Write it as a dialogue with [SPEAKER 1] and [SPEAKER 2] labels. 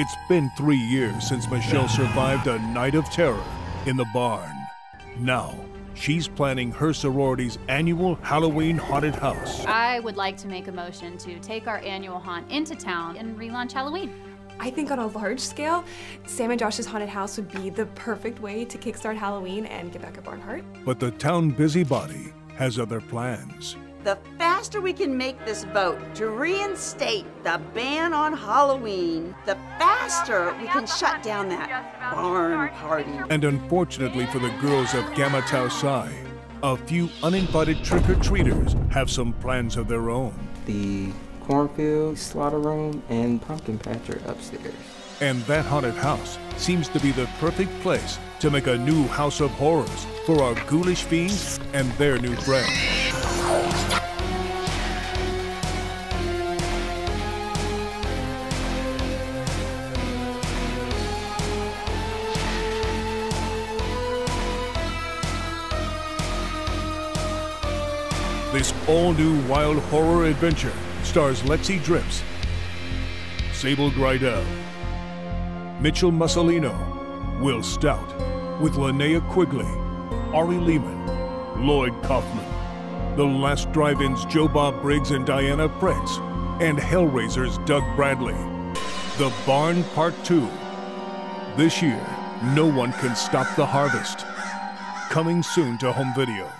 [SPEAKER 1] It's been three years since Michelle survived a night of terror in the barn. Now, she's planning her sorority's annual Halloween haunted house.
[SPEAKER 2] I would like to make a motion to take our annual haunt into town and relaunch Halloween.
[SPEAKER 3] I think on a large scale, Sam and Josh's haunted house would be the perfect way to kickstart Halloween and get back at Barnhart.
[SPEAKER 1] But the town busybody has other plans.
[SPEAKER 4] The faster we can make this vote to reinstate the ban on Halloween, the faster we can shut down that barn party.
[SPEAKER 1] And unfortunately for the girls of Gamma Tau Psi, a few uninvited trick-or-treaters have some plans of their own.
[SPEAKER 5] The cornfield, slaughter room, and pumpkin patch are upstairs.
[SPEAKER 1] And that haunted house seems to be the perfect place to make a new house of horrors for our ghoulish fiends and their new friends. This all-new wild horror adventure stars Lexi Dripps, Sable Grydell, Mitchell Musolino, Will Stout, with Linnea Quigley, Ari Lehman, Lloyd Kaufman, The Last Drive-In's Joe Bob Briggs and Diana Prince, and Hellraiser's Doug Bradley. The Barn Part 2. This year, no one can stop the harvest. Coming soon to home video.